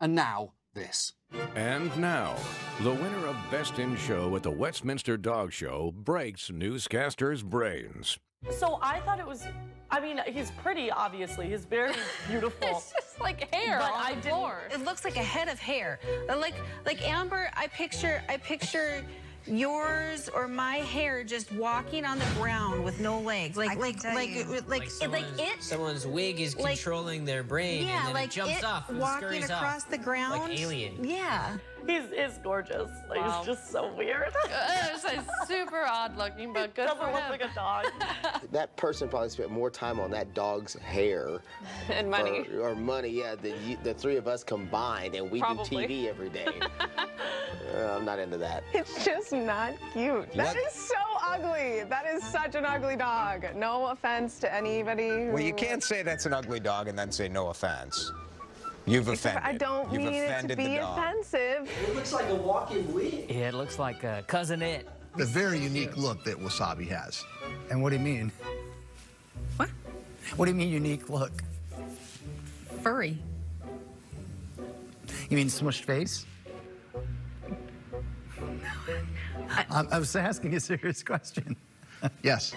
And now, this. And now, the winner of Best in Show at the Westminster Dog Show breaks newscasters' brains. So I thought it was. I mean, he's pretty, obviously. He's very beautiful. It's just like hair But on I the didn't- floor. It looks like a head of hair. Uh, like like Amber, I picture I picture yours or my hair just walking on the ground with no legs. Like I can like tell like you. it- like like, someone's, it someone's wig is like- controlling their brain yeah, and then like it jumps it off and walking across off. the ground. Like alien. Yeah. he's, he's gorgeous. Like, Wow. He's just so weird. So it's super odd looking, but good Doesn't for look him. like a dog. That person probably spent more time on that dog's hair and money. Or, or money, yeah, than the three of us combined, and we Probably. do TV every day. Uh, I'm not into that. It's just not cute. That What? is so ugly. That is such an ugly dog. No offense to anybody. Who... Well, you can't say that's an ugly dog and then say no offense. You've offended. I don't You've mean it to offended be the dog. offensive. Yeah, it looks like a Cousin Itt. The very unique look that Wasabi has. And what do you mean? What? What do you mean unique look? Furry. You mean smushed face? I'm, I was asking a serious question. Yes.